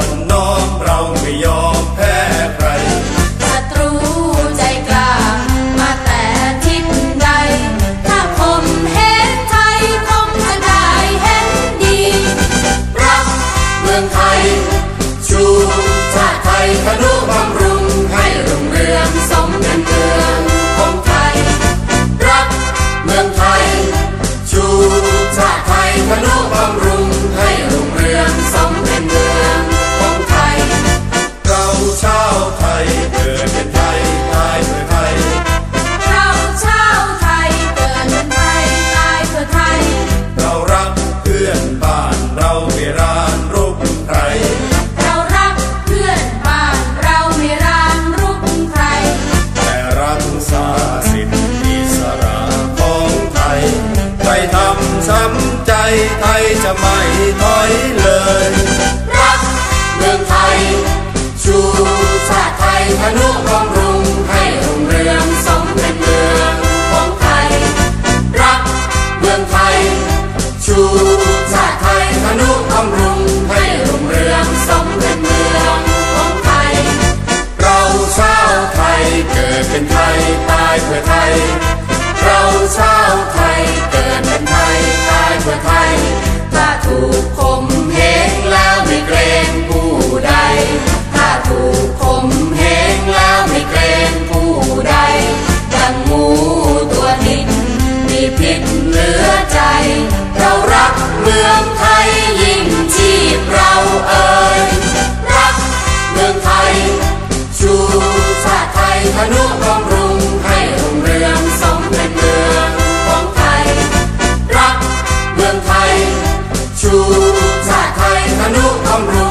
อนน้อมเราไม่ยอมแพ้ใครศัตรูใจกล้ามาแต่ทิศใด ถ้าผมเห็นไทยคงจะได้เห็นดี รักเมืองไทย ชูชาติไทย เพื่อไทย เราชาวไทยเกิดเป็นไทยตายเพื่อไทย ถ้าถูกคมเหงแล้วไม่เกรงผู้ใด ถ้าถูกคมเหงแล้วไม่เกรงผู้ใด ดังหมูตัวนิดมีพิษเหลือใจ เรารักเมืองไทยยิ่งชีพเราเอ่ยรักเมืองไทยชูชาติไทยทะนุบำรุง sorrow.